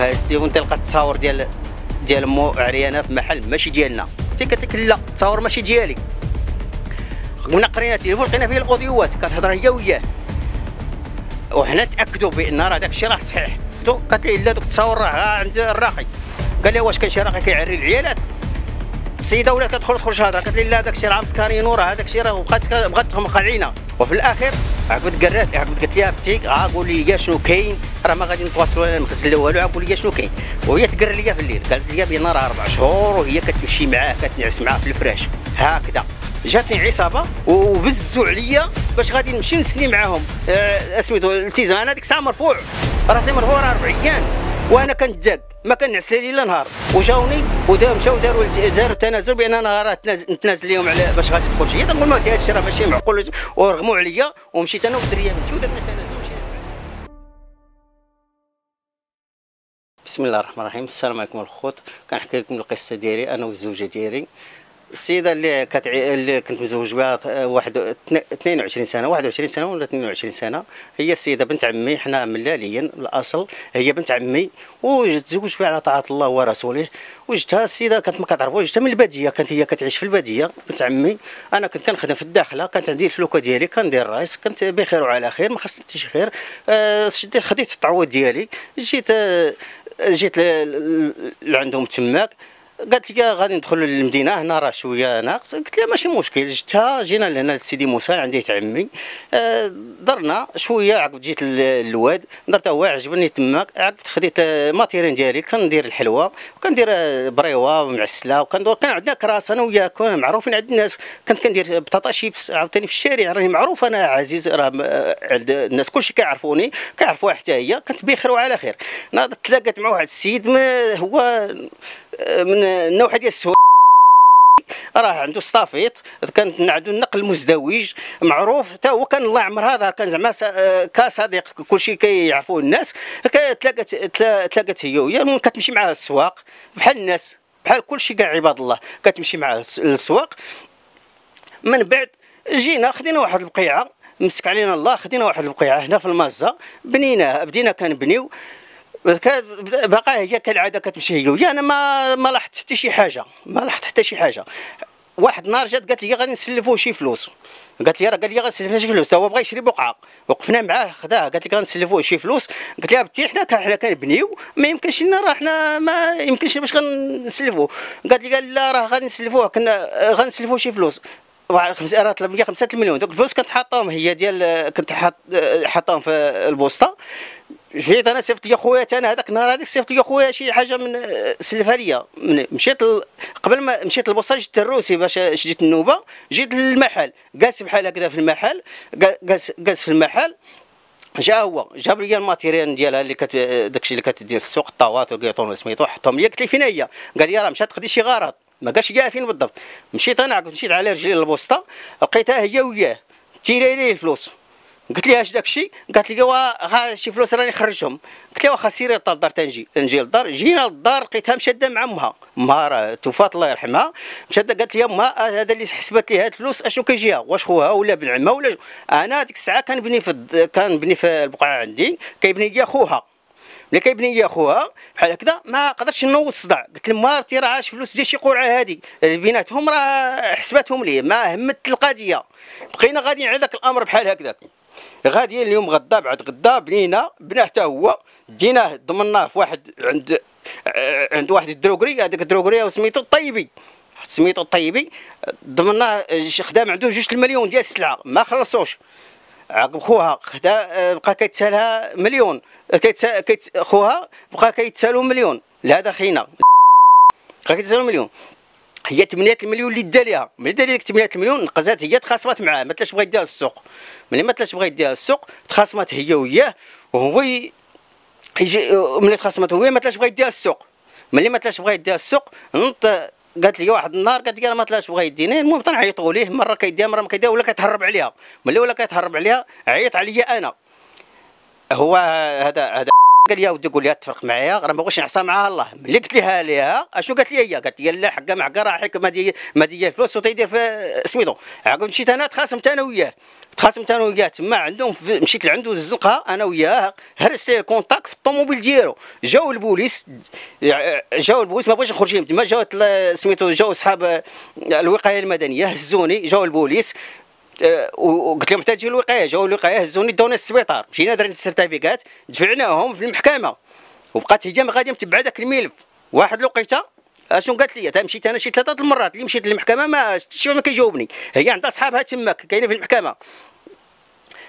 ها ستيفن تلقى التصاور ديال ديال مو عريانة في محل ماشي ديالنا. قالت لك لا التصاور ماشي ديالي. من قرينا التليفون لقينا فيه الأوديوات كتهضر هي وياه وحنا تأكدوا بأن راه داك الشيء راه صحيح. قالت لي لا دوك التصاور راه عند الراقي. قال لي واش كان شي راقي كيعري العيالات؟ السيده ولات كتدخل تخرج هضره قالت لي لا داك الشيء راه مسكارينو راه هذاك الشيء راه بقات بغات تغمق علينا. وفي الاخير عقبت قرات عقبت قالت لي بتي ها قول لي شنو كاين؟ راه ما غادي نتواصلوا ولا لا والو قول لي شنو كاين؟ وهي تقر لي في الليل قالت لي بان راه أربع شهور وهي كتمشي معاه كتنعس معاه في الفراش. هكذا. جاتني عصابة وبزوا عليا باش غادي نمشي نسني معاهم. آه سميتو الالتزام أنا ديك الساعة مرفوع. راسي مرفوع راه أربع أيام. وأنا كنتجاك ما كنعس ليل إلا نهار. وجاوني وداو مشاو داروا داروا التنازل بان أنا راه نتنازل لهم على باش غادي تدخل شي نقول لهم هذا الشيء راه ماشي معقول ورغموا عليا ومشيت أنا والدريه بنتي ودرنا التنازل بسم الله الرحمن الرحيم. السلام عليكم الخوت. كنحكي لكم القصة ديالي أنا والزوجة ديالي. السيدة اللي كتعي... اللي كنت مزوج بها واحد 22 سنة 21 سنة ولا 22 سنة هي السيدة بنت عمي حنا ملاليين الأصل هي بنت عمي وتزوجت بها على طاعة الله ورسوله وجدتها السيدة كانت ما كتعرف وجدتها من البادية كانت هي كتعيش في البادية بنت عمي. أنا كنت كنخدم في الداخلة كانت عندي الفلوكة ديالي كندير الرايس كنت بخير وعلى خير ما خصني حتى شي خير. آه خديت التعويض ديالي جيت آه جيت لعندهم تماك. قالت لي غادي ندخل للمدينة هنا راه شوية ناقص. قلت لها ماشي مشكل جتها جينا لهنا لسيدي موسى عندي عمي آه، درنا شوية عقب جيت للواد درت هو عجبني تماك عقب خديت الماتيرين ديالي كندير الحلوة وكندير بريوه معسله وكندور كان عندنا كراس أنا وياه كنا معروفين عند الناس. كنت كندير بطاطا شيبس عاوتاني في الشارع راني معروف أنا عزيز راه عند الناس كلشي كيعرفوني كيعرفوها حتى هي كنت بخير وعلى خير. ناضت تلاقات مع واحد السيد هو من النوع ديال السوق. راه عنده estafette كان عنده النقل المزدوج معروف حتى هو كان الله يعمر هذا كان زعما كصديق كلشي كيعرفوه الناس. تلاقت تلاقت هي وهي كتمشي معاه السواق بحال الناس بحال كلشي كاع عباد الله كتمشي معاه للسواق من بعد جينا خدينا واحد البقيعة مسك علينا الله خدينا واحد البقيعة هنا في المازه بنيناها بدينا كنبنيو. باقا هي كالعادة كتمشي هي ويا أنا ما ما لاحظت حتى شي حاجة. ما لاحظت حتى شي حاجة. واحد النهار جات قالت لي غادي نسلفوه شي فلوس. قالت لي راه قال لي غنسلفنا شي فلوس. هو بغى يشري بقعة. وقفنا معاه خداها قالت لي غنسلفوه شي فلوس. قلت لها بنتي حنا حنا كنبنيو ما يمكنش لنا راه حنا ما يمكنش باش غنسلفوه قالت لي قال لا راه غادي نسلفوه. كنا غنسلفوه شي فلوس. خمس راه طلب لي 5 مليون دوك الفلوس كنت حاطاهم هي ديال كنت حاط حاطاهم في البوسطة. جيت أنا صيفط لي خويا أنا هذاك النهار هذاك صيفط لي خويا شي حاجة من سلفها ليا. مشيت ل... قبل ما مشيت للبوسطه جيت الروسي باش شديت النوبه جيت للمحل. جالس بحال هكذا في المحل. جالس جالس في المحل. جا هو. جاب لي ال matériel ديالها اللي كت داكشي اللي كتدير السوق الطاوات والكيطون سميتو حطهم لي قلت لي فين هي؟ قال لي راه مشات تقضي شي غرض. ما قالش كاع فين بالضبط. مشيت أنا مشيت على رجلي للبوسطة. لقيتها هي وياه. تيري لي الفلوس. قلت لها اش داكشي؟ قالت لي ها شي فلوس راني خرجهم. قلت لها واخا سيري للدار تنجي نجي للدار. جينا للدار لقيتها مشادة مع أمها. أمها راه توفات الله يرحمها. مشادة قالت لي أمها هذا اللي حسبت لي هاد الفلوس اشنو كيجيها؟ واش خوها ولا بن عمها ولا أنا ديك الساعة كنبني في كنبني في البقعة عندي كيبني لي خوها. ملي كيبني لي خوها بحال هكذا ما قدرتش نوض الصداع. قلت لها تي راه فلوس ديال شي قرعة هذه بيناتهم راه حسباتهم لي ما همت القضية بقينا غاديين على ذاك الأمر بحال هكذاك. غاديين اليوم غدا بعد غدا بنينا بنا حتى هو ديناه ضمناه في واحد عند عند واحد ال droguerie هذاك ال droguerie سميتو الطيبي سميتو الطيبي ضمناه خدام عنده جوج المليون ديال السلعة ما خلصوش. عقب خوها خدا بقى كيتسالها مليون كيتسال كيت خوها بقى كيتسالو مليون. لهذا خينا. بقى كيتسالو مليون. هي 8 المليون اللي دا ليها. ملي دا ديك 8 المليون نقزات هي تخاصمات معاه. ما تلاش بغا يديها السوق. ملي ما تلاش بغا يديها السوق تخاصمات هي وياه وهو يجي ملي تخاصمات هو ما تلاش بغا يديها السوق. ملي ما تلاش بغا يديها السوق نط قالت لي واحد النهار قالت لي أنا ما طلعش بغا يديني. المهم تنعيطوا ليه. مرة كيديها مرة ما كيديها ولا كيتهرب عليها. ملي ولا كيتهرب عليها عيط عليا أنا. هو هذا هذا قال لي ودي قول لي تفرق معايا راه ما بغيتش نعصى معاها. الله ملي قلت لها ليها اشنو قالت لي هي؟ قالت لي لا حقا معكا راه ما دي ما دي الفلوس وتيدير في سميتو عقب مشيت أنا تخاصمت أنا وياه. تخاصمت أنا وياه تما عندهم مشيت لعندو الزنقة أنا وياه هرست ال contact في الطوموبيل ديالو. جاو البوليس جاو البوليس ما بغيتش نخرج من تما جاو سميتو جاو صحاب الوقاية المدنية هزوني جاو البوليس. وقلت لهم محتاجين الوقاية جاو الوقاية هزوني داونا السبيطار مشينا درنا ال certificat دفعناهم في المحكمة. وبقات هي ما غادية متبعة ذاك الملف. واحد لقيتها اشنو قالت لي مشيت أنا شي ثلاثة المرات اللي مشيت للمحكمة ما شي ما كيجاوبني. هي عندها صحابها تماك كاينة في المحكمة.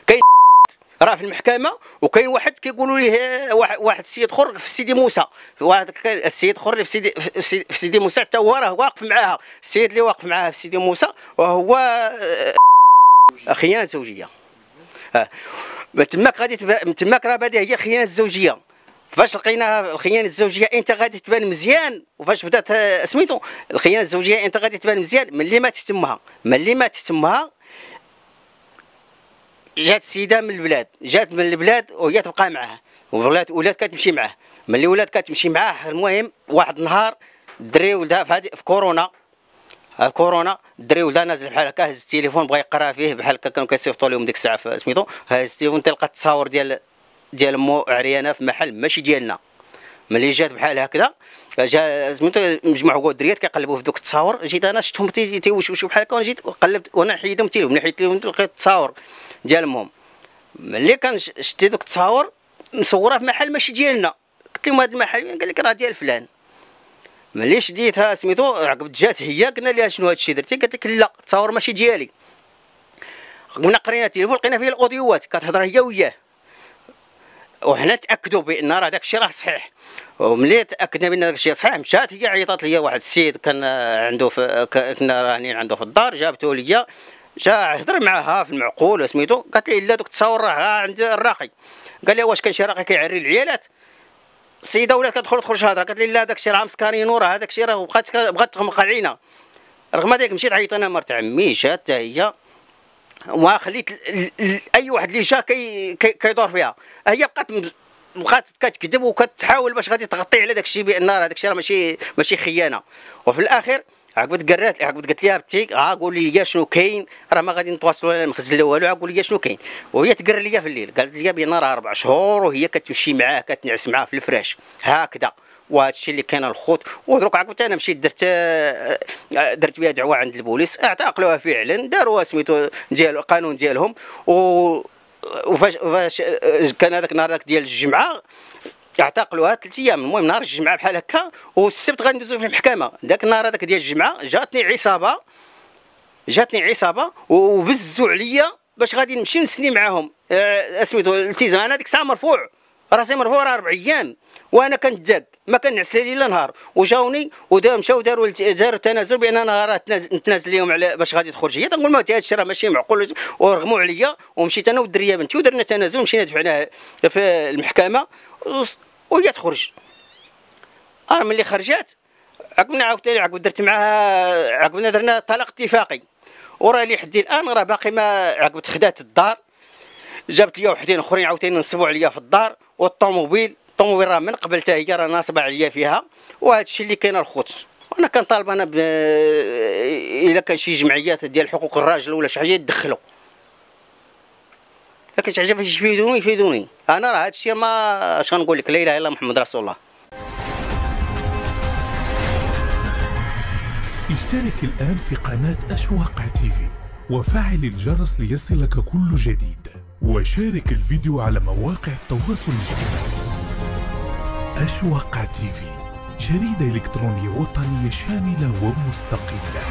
كاين راه في المحكمة وكاين واحد كيقولوا ليه واحد السيد اخر في سيدي موسى. واحد السيد اخر اللي في سيدي في سيدي موسى حتى هو راه واقف معاها. السيد اللي واقف معاها في سيدي موسى وهو خيانة زوجية. آه. تماك غادي تماك راه بادية هي الخيانة الزوجية. فاش لقينا الخيانة الزوجية انت غادي تبان مزيان وفاش بدات آه، سميتو الخيانة الزوجية انت غادي تبان مزيان ملي مات تمها. ملي مات تمها جات السيده من البلاد. جات من البلاد وهي تبقى معاه ولات ولات كتمشي معاه. ملي ولات كتمشي معاه المهم واحد النهار الدري ولدها في, في كورونا. كورونا. الدري ولدها نازل بحال هكا هز التليفون بغى يقرا فيه بحال هكا كانوا كيصيفطوا لهم ديك الساعة سميتو هز التليفون تلقى التصاور ديال ديال مو عريانة في محل ماشي ديالنا. ملي جات بحال هكذا جا سميتو مجموعة الدريات كيقلبوا في دوك التصاور. جيت أنا شفتهم تيوشوشوا بحال هكا وجيت قلبت وأنا حيدهم التليفون. ملي حيدت التليفون لقيت التصاور ديال امهم ملي كان شتي دوك التصاور مصورة في محل ماشي ديالنا. قلت لهم هذا المحل قال لك راه ديال فلان. ملي شديتها سميتو عقب جات هي قلنا لها شنو هادشي درتي؟ قالت لك لا التصاور ماشي ديالي قمنا قرينا التليفون لقينا فيه الأوديوات كتهضر هي وياه. وحنا تأكدوا بأن راه داك الشيء راه صحيح. وملي تأكدنا بأن داك الشيء صحيح مشات هي عيطات ليا واحد السيد كان عنده في كنا رانين عنده في الدار جابته ليا جا هضر معاها في المعقول سميتو قالت لي لا دوك التصاور راه عند الراقي. قال لي واش كان شي راقي كيعري العيالات؟ السيده ولات كتدخل تخرج هضره قالت لي لا داك الشيء راه مسكارين راه هذاك الشيء راه بقات بغات تغمق علينا رغم ذلك مشيت عيط أنا مرت عمي جات هي وما خليت أي واحد اللي جا كي كيدور فيها. هي بقات بقات كتكذب وكتحاول باش غادي تغطي على داك الشيء بأن راه داك الشيء راه ماشي ماشي خيانة. وفي الآخر عقبت قرات عقبت قالت لها بنتي ها قول لي شنو كاين؟ راه ما غادي نتواصلوا ولا المخزن لا والو قول لي شنو كاين؟ وهي تقرا لي في الليل قالت لي بان راه أربع شهور وهي كتمشي معاه كتنعس معاه في الفراش. هكذا. وهذا الشيء اللي كان الخوت. ودروك عقبت أنا مشيت درت درت بها دعوة عند البوليس اعتقلوها فعلا داروها سميتو ديال القانون ديالهم. و وفاش فاش كان هذاك النهار ديال الجمعة اعتقلوها ثلاث أيام. المهم نهار الجمعة بحال هكا والسبت غندوزو في المحكمة. ذاك النهار هذاك ديال الجمعة جاتني عصابة جاتني عصابة وبزوا عليا باش غادي نمشي نسني معاهم. آه، سميتو الالتزام. أنا ديك الساعة مرفوع. راسي مرفوع راه أربع أيام. وأنا كنتزاق ما كنعس ليله نهار. وجاوني ودار مشاو داروا داروا التنازل بأن أنا راه نتنازل لهم على باش غادي تخرج. هي تنقول ما هذا الشيء راه ماشي معقول. ورغموا عليا. ومشيت أنا والدرية بنتي ودرنا تنازل ومشينا دفعناه في المحكمة. وهي تخرج. أنا ملي خرجت عقبنا عاوتاني عقب درت معاها عقبنا درنا طلاق اتفاقي. وراه لي حدي الآن راه باقي ما عقب خدات الدار. جابت لي وحدين أخرين عاوتاني نصبوا عليا في الدار. والطوموبيل الطوموبيل راه من قبل حتى هي راه ناصبة عليا فيها. وهذا الشيء اللي كاين الخوت. أنا كنطالب أنا ب... إلا كان شي جمعيات ديال حقوق الراجل ولا شي حاجة يدخلوا لكن باش يفيدوني يفيدوني. أنا راه هذا الشيء ما اش غنقول لك لا اله الا محمد رسول الله. اشترك الآن في قناة أشواق تيفي وفعل الجرس ليصلك كل جديد. وشارك الفيديو على مواقع التواصل الاجتماعي. أشواق تيفي جريدة إلكترونية وطنية شاملة ومستقلة.